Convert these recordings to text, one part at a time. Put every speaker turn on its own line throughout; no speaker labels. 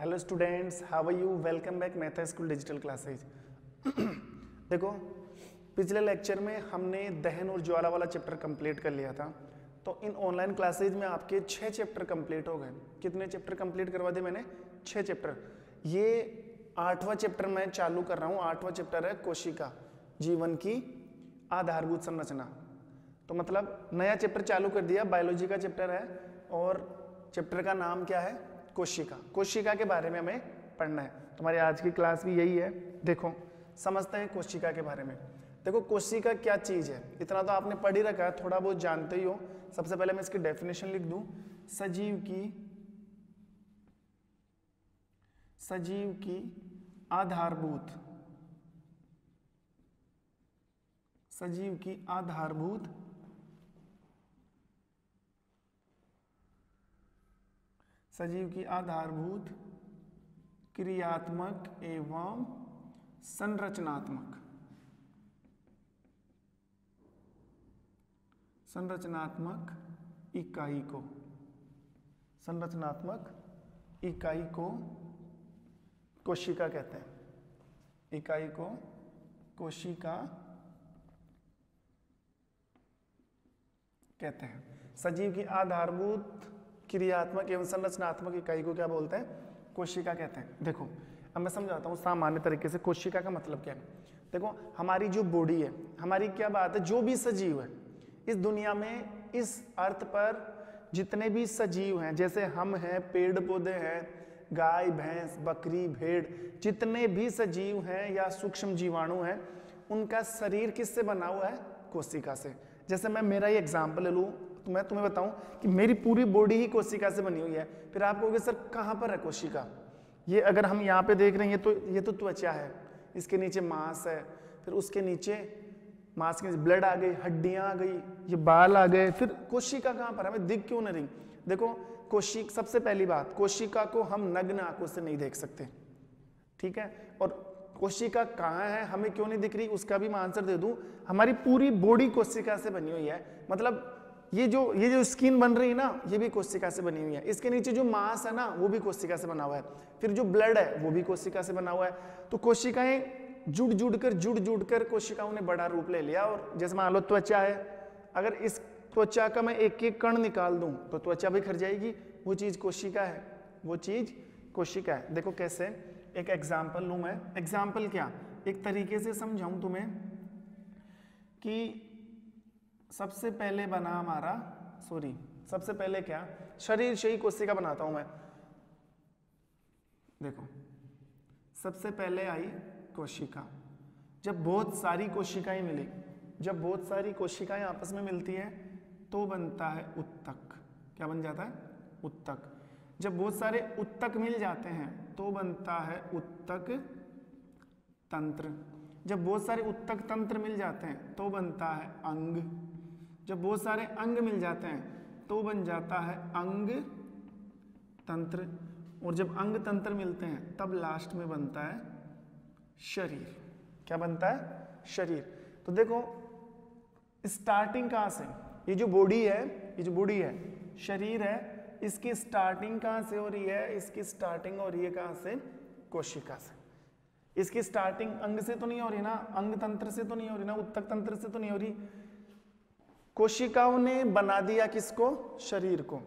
Hello students how are you welcome back Matha school digital classes देखो, पिछले lecture में हमने दहन और ज्वाला वाला चैप्टर कंप्लीट कर लिया था। तो इन ऑनलाइन क्लासेज में आपके छः चैप्टर कंप्लीट हो गए। कितने चैप्टर कंप्लीट करवा दिए मैंने? छः चैप्टर ये आठवां चैप्टर मैं चालू कर रहा हूँ। आठवां चैप्टर है कोशिका, जीवन की आधारभूत संरचना। तो मतलब नया चैप्टर चालू कर दिया बायोलॉजी का चैप्टर है और चैप्टर का नाम क्या है? कोशिका। कोशिका के बारे में हमें पढ़ना है। तुम्हारी आज की क्लास भी यही है। देखो, समझते हैं कोशिका के बारे में। देखो, कोशिका क्या चीज़ है? इतना तो आपने पढ़ ही रखा है, थोड़ा बहुत जानते ही हो। सबसे पहले मैं इसकी डेफिनेशन लिख दूँ। सजीव की सजीव की आधारभूत। सजीव की आधारभूत सजीव की आधारभूत, क्रियात्मक एवं संरचनात्मक। संरचनात्मक इकाई को। संरचनात्मक इकाई को कोशिका कहते हैं। इकाई को कोशिका कहते हैं। सजीव की आधारभूत क्रियात्मक एवं संरचनात्मक इकाई को क्या बोलते हैं? कोशिका कहते हैं। देखो, अब मैं समझाता हूँ सामान्य तरीके से कोशिका का मतलब क्या है। देखो, हमारी जो बॉडी है, हमारी क्या बात है? जो भी सजीव है, इस दुनिया में इस अर्थ पर जितने भी सजीव हैं, जैसे हम हैं, पेड़ पौधे हैं, गाय, भैंस, बकरी, भेड़, जितने भी सजीव हैं या सूक्ष्म जीवाणु हैं, उनका शरीर किससे बना हुआ है? कोशिका से। जैसे मैं, मेरा ही एग्ज़ाम्पल ले तो मैं तुम्हें बताऊँ कि मेरी पूरी बॉडी ही कोशिका से बनी हुई है। फिर आप कहोगे, सर, कहाँ पर है कोशिका? ये अगर हम यहाँ पे देख रहे हैं, ये तो ये तो त्वचा है। इसके नीचे मांस है। फिर उसके नीचे मांस के नीचे ब्लड आ गई, हड्डियाँ आ गई, ये बाल आ गए। फिर कोशिका कहाँ पर हमें दिख क्यों नहीं रही? देखो, कोशिक, सबसे पहली बात, कोशिका को हम नग्न आँखों से नहीं देख सकते। ठीक है? और कोशिका कहाँ है, हमें क्यों नहीं दिख रही? उसका भी मैं आंसर दे दूँ। हमारी पूरी बॉडी कोशिका से बनी हुई है। मतलब ये जो ये जो स्किन बन रही है ना, ये भी कोशिका से बनी हुई है। इसके नीचे जो मांस है ना, वो भी कोशिका से बना हुआ है। फिर जो ब्लड है, वो भी कोशिका से बना हुआ है। तो कोशिकाएँ जुड़ जुड़ कर, जुड़ जुड़ कर कोशिकाओं ने बड़ा रूप ले लिया और जैसे मान लो त्वचा है, अगर इस त्वचा का मैं एक एक कण निकाल दूँ तो त्वचा भी खर जाएगी। वो चीज़ कोशिका है, वो चीज़ कोशिका है। देखो कैसे, एक एग्ज़ाम्पल लू मैं। एग्ज़ाम्पल क्या? एक तरीके से समझाऊं तुम्हें कि सबसे पहले बना हमारा सॉरी सबसे पहले क्या? शरीर से ही कोशिका बनाता हूँ मैं। देखो, सबसे पहले आई कोशिका। जब बहुत सारी कोशिकाएँ मिली, जब बहुत सारी कोशिकाएँ आपस में मिलती है तो बनता है उत्तक। क्या बन जाता है? उत्तक। जब बहुत सारे उत्तक मिल जाते हैं तो बनता है उत्तक तंत्र। जब बहुत सारे उत्तक तंत्र मिल जाते हैं तो बनता है अंग। जब बहुत सारे अंग मिल जाते हैं तो बन जाता है अंग तंत्र। और जब अंग तंत्र मिलते हैं, तब लास्ट में बनता है शरीर। क्या बनता है? शरीर। तो देखो स्टार्टिंग कहाँ से? ये जो बॉडी है, ये जो बॉडी है, शरीर है, इसकी स्टार्टिंग कहाँ से हो रही है? इसकी स्टार्टिंग हो रही है कहाँ से? कोशिका से। इसकी स्टार्टिंग अंग से तो नहीं हो रही ना, अंग तंत्र से तो नहीं हो रही ना, उत्तक तंत्र से तो नहीं हो रही। कोशिकाओं ने बना दिया किसको? शरीर को।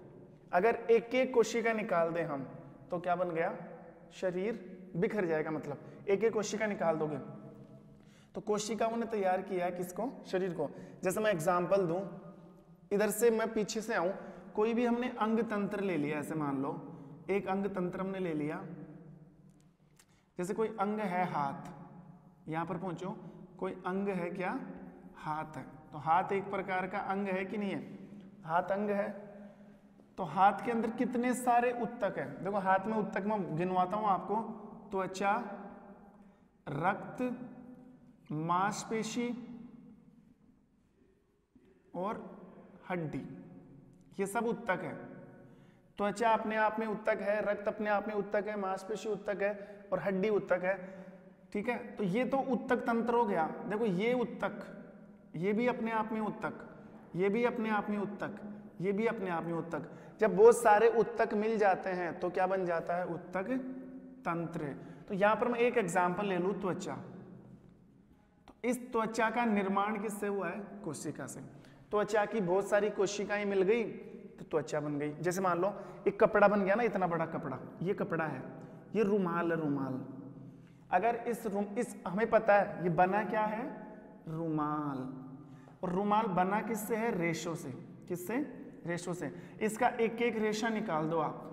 अगर एक एक कोशिका निकाल दें हम तो क्या बन गया? शरीर बिखर जाएगा मतलब। एक एक कोशिका निकाल दोगे। तो कोशिकाओं ने तैयार किया किसको? शरीर को। जैसे मैं एग्ज़ाम्पल दूँ, इधर से मैं पीछे से आऊँ, कोई भी हमने अंग तंत्र ले लिया, ऐसे मान लो। एक अंग तंत्र हमने ले लिया। जैसे कोई अंग है हाथ, यहाँ पर पहुंचो। कोई अंग है क्या? हाथ है। तो हाथ एक प्रकार का अंग है कि नहीं है? हाथ अंग है। तो हाथ के अंदर कितने सारे उत्तक है? देखो, हाथ में उत्तक मैं गिनवाता हूँ आपको। त्वचा, रक्त, मांसपेशी और हड्डी। ये सब उत्तक है। त्वचा अपने आप में उत्तक है, रक्त अपने आप में उत्तक है, मांसपेशी उत्तक है और हड्डी उत्तक है। ठीक है? तो ये तो उत्तक तंत्र हो गया। देखो, ये उत्तक ये भी अपने आप में उत्तक। ये भी अपने आप में उत्तक। ये भी अपने आप में उत्तक। जब बहुत सारे उत्तक मिल जाते हैं तो क्या बन जाता है? उत्तक तंत्र। तो यहाँ पर मैं एक एग्ज़ाम्पल ले लू त्वचा। तो इस त्वचा का निर्माण किससे हुआ है? कोशिका से। त्वचा की बहुत सारी कोशिकाएँ मिल गई तो त्वचा बन गई। जैसे मान लो, एक कपड़ा बन गया ना, इतना बड़ा कपड़ा। ये कपड़ा है। ये रुमाल है, रुमाल। अगर इस रूम इस, हमें पता है, ये बना क्या है? रुमाल। और रुमाल बना किससे है? रेशो से। किससे? रेशो से। इसका एक एक रेशा निकाल दो आप।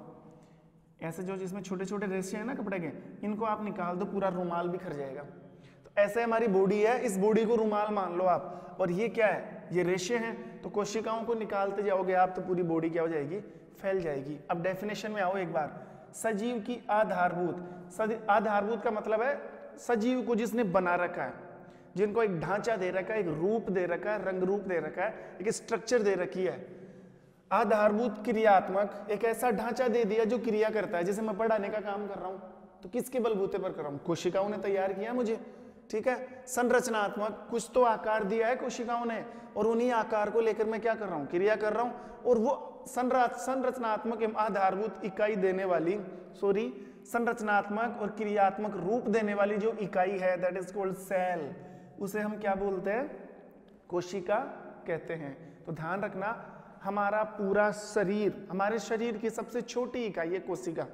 ऐसे जो जिसमें छोटे छोटे रेशे हैं ना कपड़े के, इनको आप निकाल दो, पूरा रुमाल भी खर जाएगा। तो ऐसे हमारी बॉडी है, इस बॉडी को रुमाल मान लो आप। और ये क्या है? ये रेशे हैं तो कोशिकाओं को निकालते जाओगे आप तो पूरी बॉडी क्या हो जाएगी? फैल जाएगी। अब डेफिनेशन में आओ एक बार। सजीव की आधारभूत। आधारभूत का मतलब है सजीव को जिसने बना रखा है। जिनको एक ढांचा दे रखा है, एक रूप दे रखा है, रंग रूप दे रखा है, एक स्ट्रक्चर दे रखी है। आधारभूत क्रियात्मक एक ऐसा ढांचा दे दिया जो क्रिया करता है, जैसे मैं पढ़ाने का काम कर रहा हूँ। तो किसके बलबूते पर कर रहा हूँ? कोशिकाओं ने तैयार किया मुझे, ठीक है? संरचनात्मक, कुछ तो आकार दिया है कोशिकाओं ने, और उन्हीं आकार को लेकर मैं क्या कर रहा हूँ? क्रिया कर रहा हूँ, और वो संरचनात्मक एवं आधारभूत इकाई देने वाली सॉरी संरचनात्मक और क्रियात्मक रूप देने वाली जो इकाई है दैट इज़ कॉल्ड सेल उसे हम क्या बोलते हैं? कोशिका कहते हैं। तो ध्यान रखना, हमारा पूरा शरीर, हमारे शरीर की सबसे छोटी इकाई है कोशिका,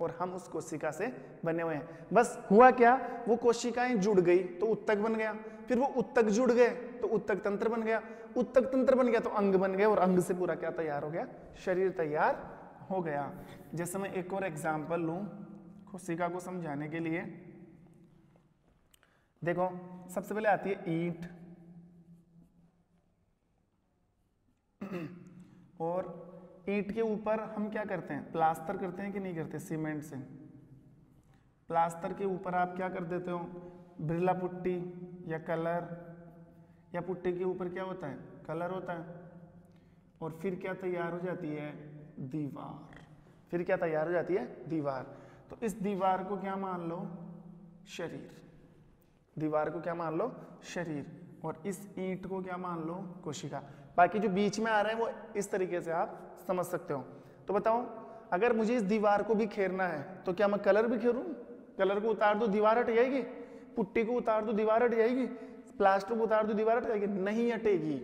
और हम उस कोशिका से बने हुए हैं। बस हुआ क्या? वो कोशिकाएँ जुड़ गई तो उत्तक बन गया। फिर वो उत्तक जुड़ गए तो उत्तक तंत्र बन गया। उत्तक तंत्र बन गया तो अंग बन गया और अंग से पूरा क्या तैयार हो गया? शरीर तैयार हो गया। जैसे मैं एक और एग्ज़ाम्पल लू, कोशिका को समझाने के लिए। देखो, सबसे पहले आती है ईट। और ईट के ऊपर हम क्या करते हैं? प्लास्टर करते हैं कि नहीं करते? सीमेंट से। प्लास्टर के ऊपर आप क्या कर देते हो? बिरला पुट्टी या कलर, या पुट्टी के ऊपर क्या होता है? कलर होता है। और फिर क्या तैयार हो जाती है? दीवार। फिर क्या तैयार हो जाती है? दीवार। तो इस दीवार को क्या मान लो? शरीर। दीवार को क्या मान लो? शरीर। और इस ईंट को क्या मान लो? कोशिका। बाकी जो बीच में आ रहे हैं, वो इस तरीके से आप समझ सकते हो। तो बताओ अगर मुझे इस दीवार को भी खेरना है तो क्या मैं कलर भी खेरूं कलर को उतार दो, दीवार हट जाएगी? पुट्टी को उतार दो, दीवार हट जाएगी? प्लास्टर को उतार दो, दीवार हट जाएगी? नहीं हटेगी।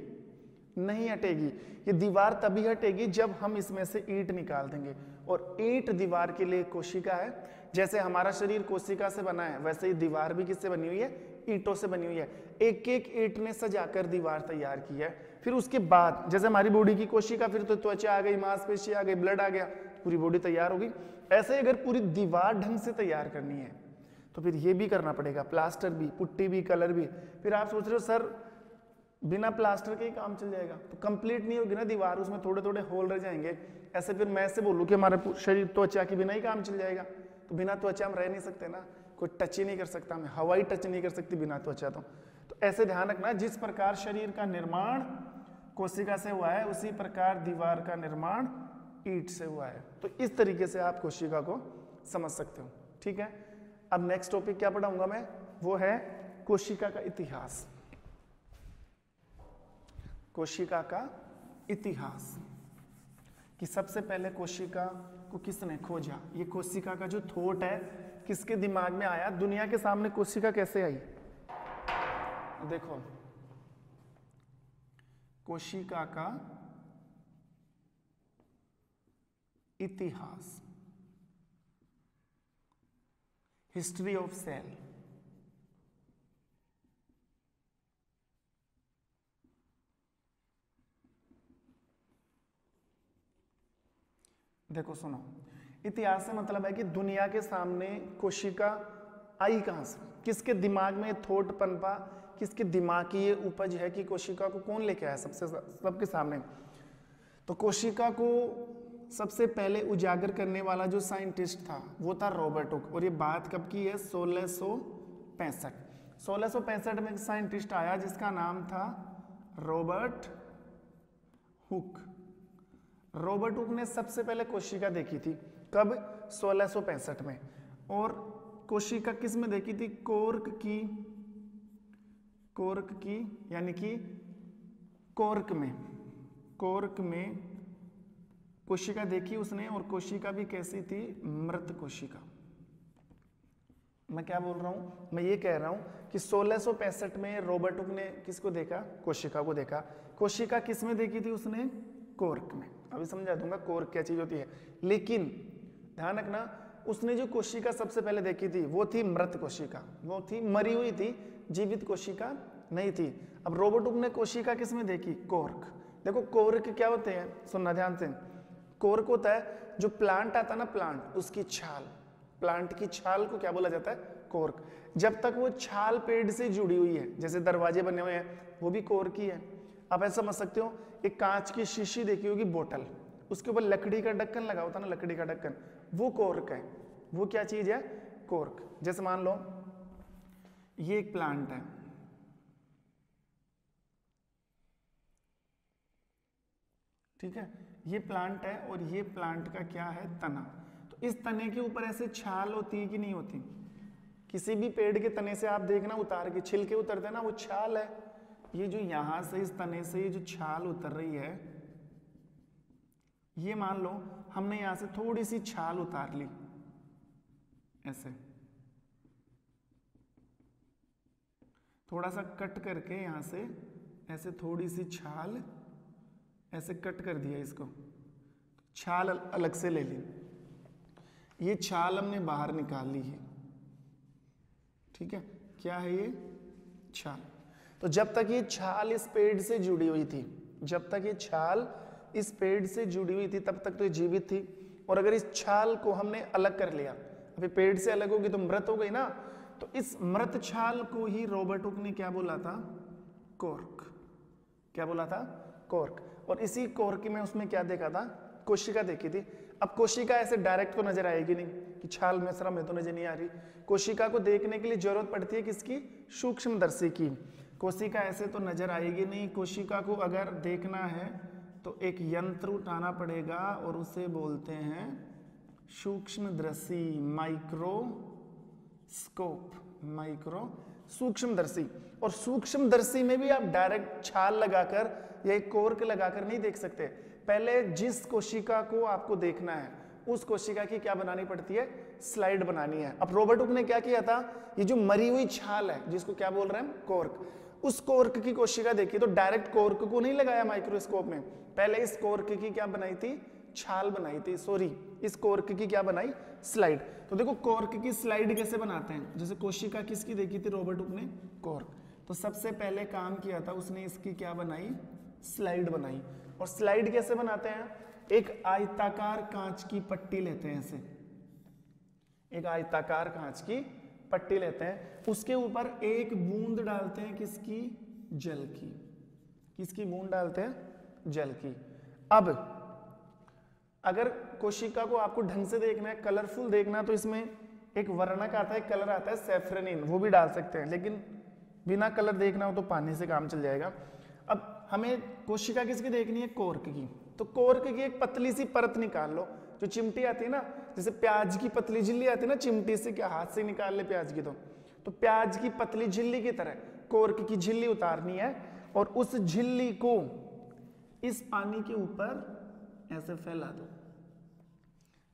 नहीं हटेगी। ये दीवार तभी हटेगी जब हम इसमें से ईंट निकाल देंगे। और ईंट दीवार के लिए कोशिका है जैसे हमारा शरीर कोशिका से बना है, वैसे ही दीवार भी किससे बनी हुई है? ईंटों से बनी हुई है। एक एक ईंट ने सजाकर दीवार तैयार की है। फिर उसके बाद, जैसे हमारी बॉडी की कोशिका, फिर तो त्वचा आ गई, मांसपेशी आ गई, ब्लड आ गया, पूरी बॉडी तैयार होगी ऐसे अगर पूरी दीवार ढंग से तैयार करनी है तो फिर ये भी करना पड़ेगा। प्लास्टर भी, पुट्टी भी, कलर भी। फिर आप सोच रहे हो, सर, बिना प्लास्टर के ही काम चल जाएगा। तो कंप्लीट नहीं होगी ना दीवार, उसमें थोड़े थोड़े होल रह जाएँगे। ऐसे फिर मैं ऐसे बोलूँ कि हमारे शरीर त्वचा के बिना ही काम चल जाएगा। तो बिना त्वचा हम रह नहीं सकते ना। कोई टच ही नहीं कर सकता हमें। हवाई टच नहीं कर सकती बिना त्वचा तो। तो ऐसे ध्यान रखना, जिस प्रकार शरीर का निर्माण कोशिका से हुआ है, उसी प्रकार दीवार का निर्माण ईट से हुआ है। तो इस तरीके से आप कोशिका को समझ सकते हो। ठीक है? अब नेक्स्ट टॉपिक क्या पढ़ाऊँगा मैं? वो है कोशिका का इतिहास। कोशिका का इतिहास। कि सबसे पहले कोशिका को किसने खोजा? ये कोशिका का जो थोट है, किसके दिमाग में आया? दुनिया के सामने कोशिका कैसे आई? देखो, कोशिका का इतिहास हिस्ट्री ऑफ़ सेल देखो सुनो। इतिहास से मतलब है कि दुनिया के सामने कोशिका आई कहाँ से? किसके दिमाग में थोट पनपा, किसके दिमाग की ये उपज है कि कोशिका को कौन लेके आया सबसे सबके सामने? तो कोशिका को सबसे पहले उजागर करने वाला जो साइंटिस्ट था, वो था रॉबर्ट हुक और ये बात कब की है? सोलह सौ पैंसठ। सोलह सौ पैंसठ में एक साइंटिस्ट आया जिसका नाम था रॉबर्ट हुक। रॉबर्ट हुक ने सबसे पहले कोशिका देखी थी, कब? सोलह में। और कोशिका किसमें देखी थी? कोर्क की कोर्क की, यानी कि कोर्क में। कोर्क में कोशिका देखी उसने और कोशिका भी कैसी थी? मृत कोशिका। मैं क्या बोल रहा हूँ? मैं ये कह रहा हूँ कि सोलह में रॉबर्ट ने किसको देखा? कोशिका को देखा। कोशिका किसमें देखी थी उसने? कोर्क में। अभी समझा दूँगा कोर्क क्या चीज़ होती है। लेकिन ध्यान रखना, उसने जो कोशिका सबसे पहले देखी थी, वो थी मृत कोशिका। वो थी, मरी हुई थी, जीवित कोशिका नहीं थी। अब रोबोटुक ने कोशिका किसमें देखी? कोर्क। देखो, कोर्क क्या होते हैं? सुनना ध्यान से। कोर्क होता है, जो प्लांट आता ना, प्लांट, उसकी छाल। प्लांट की छाल को क्या बोला जाता है? कोर्क। जब तक वो छाल पेड़ से जुड़ी हुई है, जैसे दरवाजे बने हुए हैं, वो भी कोर्क ही है। आप ऐसा समझ सकते हो एक कांच की शीशी देखी होगी बोतल, उसके ऊपर लकड़ी का ढक्कन लगा होता ना, लकड़ी का ढक्कन, वो कोर्क है। वो क्या चीज़ है? कोर्क। जैसे मान लो, ये एक प्लांट है। ठीक है? ये प्लांट है और ये प्लांट का क्या है? तना। तो इस तने के ऊपर ऐसे छाल होती है कि नहीं होती? किसी भी पेड़ के तने से आप देखना, उतार के, छिलके उतरते ना, वो छाल है। ये जो यहाँ से इस तने से ये जो छाल उतर रही है, ये मान लो, हमने यहाँ से थोड़ी सी छाल उतार ली, ऐसे। थोड़ा सा कट करके यहाँ से ऐसे थोड़ी सी छाल, ऐसे कट कर दिया इसको। छाल अलग से ले ली। ये छाल हमने बाहर निकाल ली है। ठीक है? क्या है ये? छाल। तो जब तक ये छाल इस पेड़ से जुड़ी हुई थी, जब तक ये छाल इस पेड़ से जुड़ी हुई थी, तब तक तो ये जीवित थी। और अगर इस छाल को हमने अलग कर लिया, अभी पेड़ से अलग होगी तो मृत हो गई ना? तो इस मृत छाल को ही रॉबर्ट ने क्या बोला था? कोर्क। क्या बोला था? कोर्क। और इसी कोर्क में उसमें क्या देखा था? कोशिका देखी थी। अब कोशिका ऐसे डायरेक्ट तो नज़र आएगी नहीं कि छाल में श्रम है तो नज़र नहीं आ रही। कोशिका को देखने के लिए ज़रूरत पड़ती है किसकी? सूक्ष्मदर्शी की। कोशिका ऐसे तो नज़र आएगी नहीं, कोशिका को अगर देखना है तो एक यंत्र उठाना पड़ेगा और उसे बोलते हैं सूक्ष्मदर्शी माइक्रोस्कोप, माइक्रो सूक्ष्मदर्शी और सूक्ष्मदर्शी में भी आप डायरेक्ट छाल लगाकर या एक कोर्क लगाकर नहीं देख सकते। पहले जिस कोशिका को आपको देखना है, उस कोशिका की क्या बनानी पड़ती है? स्लाइड बनानी है। अब रोबर्ट ने क्या किया था? ये जो मरी हुई छाल है, जिसको क्या बोल रहे हैं? कोर्क। उस कोर्क की कोशिका देखी तो डायरेक्ट कोर्क को नहीं लगाया माइक्रोस्कोप में पहले इस कोर्क की क्या बनाई थी? छाल बनाई थी सॉरी इस कोर्क की क्या बनाई? स्लाइड। तो देखो, कोर्क की स्लाइड कैसे बनाते हैं? जैसे कोशिका किसकी देखी थी? रॉबर्ट ने? कोर्क। तो सबसे पहले काम किया था उसने इसकी क्या बनाई? स्लाइड बनाई। और स्लाइड कैसे बनाते हैं? एक आयताकार कांच की पट्टी लेते हैं ऐसे एक आयताकार कांच की पट्टी लेते हैं, उसके ऊपर एक बूंद डालते हैं किसकी? जल की। किसकी बूंद डालते हैं? जल की। अब, अगर कोशिका को आपको ढंग से देखना है कलरफुल देखना तो इसमें एक वर्णक आता है कलर आता है सेफ्रेनिन वो भी डाल सकते हैं, लेकिन बिना कलर देखना हो तो पानी से काम चल जाएगा। अब हमें कोशिका किसकी देखनी है? कोर्क की। तो कोर्क की एक पतली सी परत निकाल लो जो चिमटी आती है ना, जैसे प्याज की पतली झिल्ली आती है ना, चिमटी से क्या हाथ से निकाल ले प्याज की तो। तो प्याज की पतली झिल्ली की तरह, कोर्क की झिल्ली उतारनी है और उस झिल्ली को इस पानी के ऊपर ऐसे फैला दो।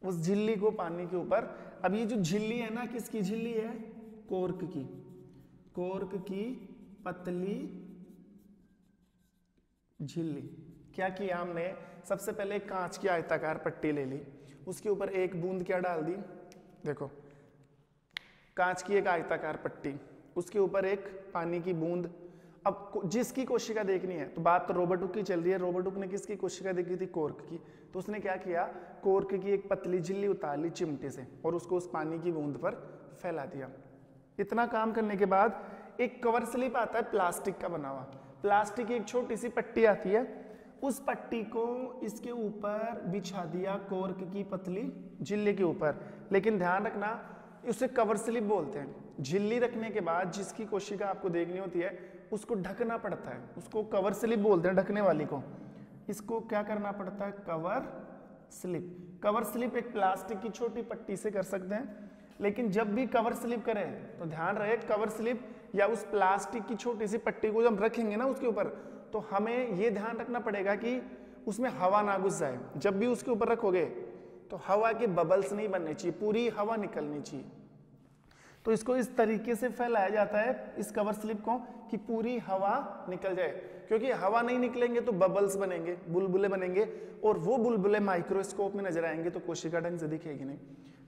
उस झिल्ली को पानी के ऊपर। अब ये जो झिल्ली है ना, किसकी झिल्ली है? कोर्क की। कोर्क की पतली झिल्ली। क्या किया हमने? सबसे पहले कांच की आयताकार पट्टी ले ली। उसके ऊपर एक बूंद क्या डाल दी? देखो। कांच की एक आयताकार पट्टी, उसके ऊपर एक पानी की बूंद। अब जिसकी कोशिका देखनी है तो बात तो रोबोटुक की चल रही है। रोबोटुक ने किसकी कोशिका देखी थी? कोर्क की। तो उसने क्या किया? कोर्क की एक पतली झिल्ली उतार ली चिमटे से और उसको उस पानी की बूंद पर फैला दिया। इतना काम करने के बाद एक कवर स्लिप आता है, प्लास्टिक का बना हुआ। प्लास्टिक की एक छोटी सी पट्टी आती है उस पट्टी को इसके ऊपर बिछा दिया कोर्क की पतली झिल्ली के ऊपर। लेकिन ध्यान रखना उसे कवर स्लिप बोलते हैं। झिल्ली रखने के बाद जिसकी कोशिका आपको देखनी होती है, उसको ढकना पड़ता है। उसको कवर स्लिप बोलते हैं ढकने वाली को। इसको क्या करना पड़ता है? Cover slip. कवर स्लिप एक प्लास्टिक की छोटी पट्टी से कर सकते हैं। लेकिन जब भी कवर स्लिप करें तो ध्यान रहे, कवर स्लिप या उस प्लास्टिक की छोटी सी पट्टी को जब रखेंगे ना उसके ऊपर तो हमें ये ध्यान रखना पड़ेगा कि उसमें हवा ना घुस जाए। जब भी उसके ऊपर रखोगे तो हवा के बबल्स नहीं बनने चाहिए, पूरी हवा निकलनी चाहिए। तो इसको इस तरीके से फैलाया जाता है, इस कवर स्लिप को, कि पूरी हवा निकल जाए। क्योंकि हवा नहीं निकलेंगे तो बबल्स बनेंगे, बुलबुले बनेंगे, और वो बुलबुले माइक्रोस्कोप में नज़र आएँगे तो कोशिका ढंग से दिखेगी नहीं।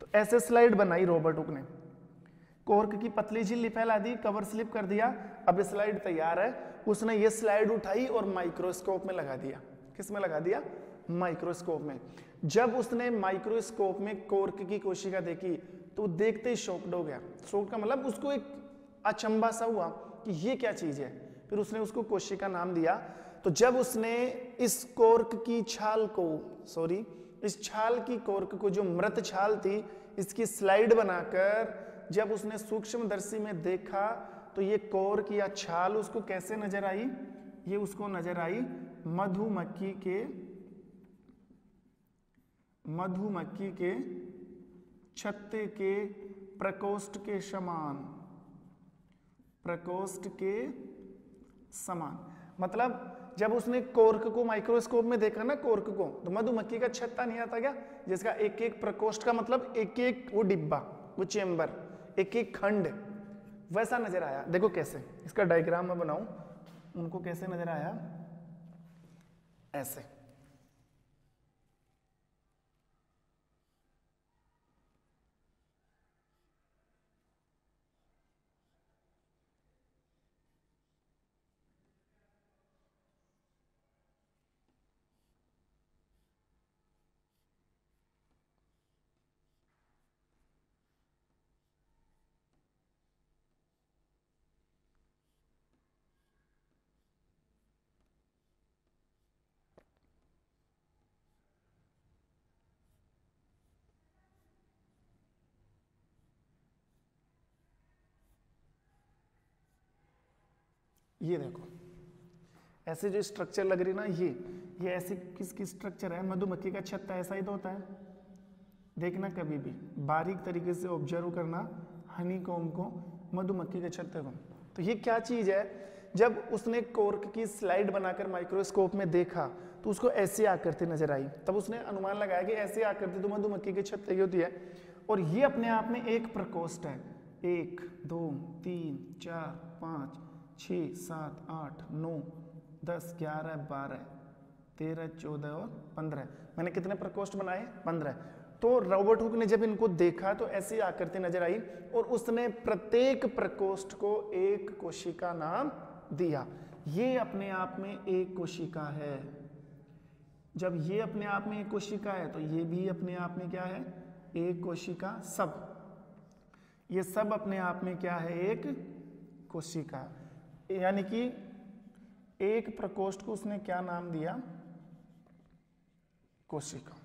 तो ऐसे स्लाइड बनाई रॉबर्ट ने। कोर्क की पतली झिल्ली फैला दी, कवर स्लिप कर दिया। अब स्लाइड तैयार है। उसने ये स्लाइड उठाई और माइक्रोस्कोप में लगा दिया। किसमें लगा दिया? माइक्रोस्कोप में। जब उसने माइक्रोस्कोप में कोर्क की कोशिका देखी तो देखते ही शॉक्ड हो गया। शॉक का मतलब उसको एक अचंबा सा हुआ कि ये क्या चीज़ है। फिर उसने उसको कोशिका नाम दिया। तो जब उसने इस कोर्क की छाल को सॉरी इस छाल की कोर्क को, जो मृत छाल थी, इसकी स्लाइड बनाकर जब उसने सूक्ष्मदर्शी में देखा तो ये कोर्क या छाल उसको कैसे नज़र आई? ये उसको नज़र आई मधुमक्खी के मधुमक्खी के छत्ते के प्रकोष्ठ के समान, प्रकोष्ठ के समान। मतलब जब उसने कोर्क को माइक्रोस्कोप में देखा ना, कोर्क को तो मधुमक्खी का छत्ता नहीं आता क्या? जिसका एक एक प्रकोष्ठ का मतलब एक एक वो डिब्बा, वो चेम्बर एक एक खंड वैसा नज़र आया। देखो कैसे, इसका डायग्राम मैं बनाऊँ, उनको कैसे नज़र आया? ऐसे। ये देखो। ऐसे जो स्ट्रक्चर लग रही ना, ये ये ऐसे किस किस स्ट्रक्चर है? मधुमक्खी का छत्ता ऐसा ही तो होता है। देखना कभी भी, बारीक तरीके से ऑब्ज़र्व करना हनी कोम को, मधुमक्खी के छत्ते को। तो ये क्या चीज़ है? जब उसने कोर्क की स्लाइड बनाकर माइक्रोस्कोप में देखा तो उसको ऐसी आकृति नज़र आई। तब उसने अनुमान लगाया कि ऐसी आकृति तो मधुमक्खी के छत्ते की होती है। और ये अपने आप में एक प्रकोष्ठ है। एक, दो, तीन, चार, पाँच छ, सात, आठ, नौ, दस, ग्यारह, बारह, तेरह, चौदह और पंद्रह। मैंने कितने प्रकोष्ठ बनाए? पंद्रह। तो रॉबर्ट हुक ने जब इनको देखा तो ऐसी आकृति नज़र आई और उसने प्रत्येक प्रकोष्ठ को एक कोशिका नाम दिया। ये अपने आप में एक कोशिका है। जब ये अपने आप में एक कोशिका है तो ये भी अपने आप में क्या है? एक कोशिका सब। ये सब अपने आप में क्या है? एक कोशिका। यानी कि एक प्रकोष्ठ को उसने क्या नाम दिया? कोशिका।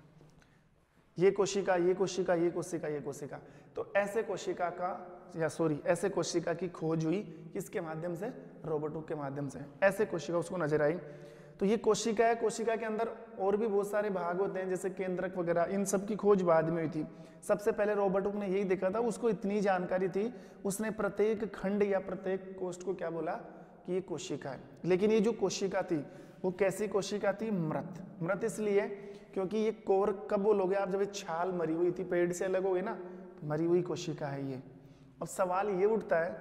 ये कोशिका ये कोशिका ये कोशिका ये कोशिका। तो ऐसे कोशिका का, या सॉरी ऐसे कोशिका की खोज हुई किसके माध्यम से? रोबोटो के माध्यम से। ऐसे कोशिका उसको नज़र आई। तो ये कोशिका है, कोशिका के अंदर और भी बहुत सारे भाग होते हैं, जैसे केंद्रक वगैरह, इन सब की खोज बाद में हुई थी। सबसे पहले रोबोटुक ने यही देखा था, उसको इतनी जानकारी थी, उसने प्रत्येक खंड या प्रत्येक कोष्ठ को क्या बोला कि ये कोशिका है। लेकिन ये जो कोशिका थी, वो कैसी कोशिका थी? मृत। मृत इसलिए क्योंकि ये कोर कब बोलोगे आप? जब ये छाल मरी हुई थी, पेड़ से अलग हो गई ना तो मरी हुई कोशिका है ये। अब सवाल ये उठता है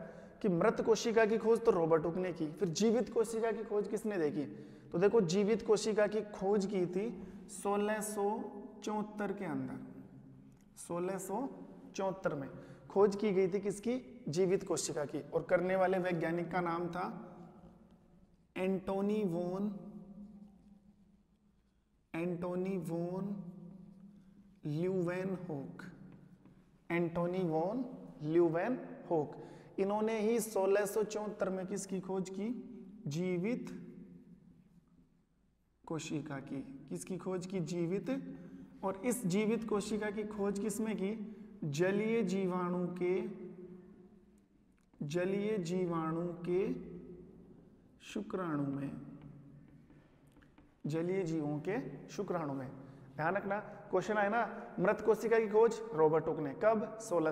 कि मृत कोशिका की खोज तो रोबोटुक ने की, फिर जीवित कोशिका की खोज किसने देखी? तो देखो, जीवित कोशिका की खोज की थी सोलह के अंदर। सोलह में खोज की गई थी किसकी? जीवित कोशिका की। और करने वाले वैज्ञानिक का नाम था एंटोनी वोन एंटोनी वोन ल्यूवेन होक। एंटोनी वोन ल्यूवेन होक। इन्होंने ही सोलह में किसकी खोज की? जीवित कोशिका की। किसकी खोज की? जीवित। और इस जीवित कोशिका की खोज किसमें की? जलीय जीवाणु के, जलीय जीवाणु के शुक्राणु में। जलीय जीवों के शुक्राणु में। ध्यान रखना क्वेश्चन आए ना, मृत कोशिका की खोज रॉबर्टोक ने। कब? सोलह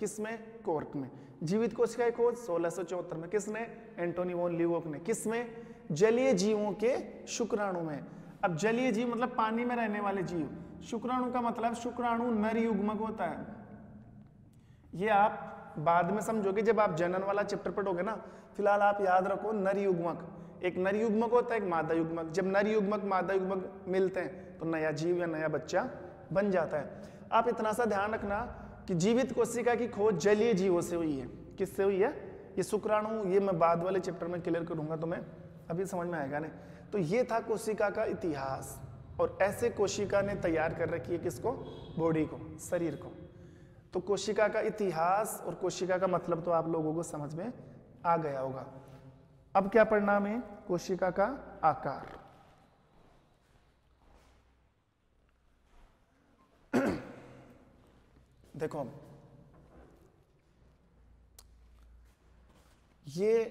किसमें? कोर्क में। जीवित कोशिका की खोज, सोलह में। किसने? एंटोनी वोन लिवोक ने। किसमें? जलीय जीवों के शुक्राणु में। अब जलीय जीव मतलब पानी में रहने वाले जीव। शुक्राणु का मतलब शुक्राणु नर युग्मक होता है। ये आप बाद में समझोगे, जब आप जनन वाला चैप्टर पढ़ोगे ना, फ़िलहाल आप याद रखो नर युग्मक। एक नर युग्मक होता है, एक मादा युग्मक जब नर युग्मक मादा युग्मक मिलते हैं तो नया जीव या नया बच्चा बन जाता है। आप इतना सा ध्यान रखना कि जीवित कोशिका की खोज जलीय जीवों से हुई है। किससे हुई है? ये शुक्राणु, ये मैं बाद वाले चैप्टर में क्लियर करूँगा तो मैं अभी समझ में आएगा नहीं तो ये था कोशिका का इतिहास, और ऐसे कोशिका ने तैयार कर रखी है किसको? बॉडी को, शरीर को। तो कोशिका का इतिहास और कोशिका का मतलब तो आप लोगों को समझ में आ गया होगा। अब क्या पढ़ना हमें? कोशिका का आकार। देखो ये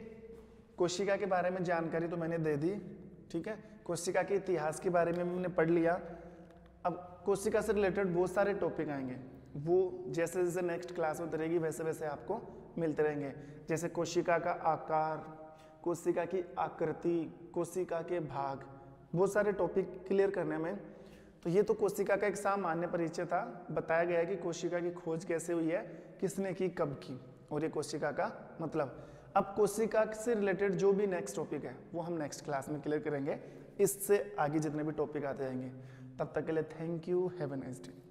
कोशिका के बारे में जानकारी तो मैंने दे दी, ठीक है? कोशिका के इतिहास के बारे में मैंने पढ़ लिया। अब कोशिका से रिलेटेड बहुत सारे टॉपिक आएँगे। वो जैसे जैसे नेक्स्ट क्लास में उतरेगी वैसे वैसे आपको मिलते रहेंगे। जैसे कोशिका का आकार कोशिका की आकृति, कोशिका के भाग, बहुत सारे टॉपिक क्लियर करने में। तो ये तो कोशिका का एक सामान्य परिचय था। बताया गया कि कोशिका की खोज कैसे हुई है, किसने की, कब की, और ये कोशिका का मतलब। अब कोशिका से रिलेटेड जो भी नेक्स्ट टॉपिक है, वो हम नेक्स्ट क्लास में क्लियर करेंगे। इससे आगे जितने भी टॉपिक आते जाएँगे। तब तक के लिए thank you have a nice day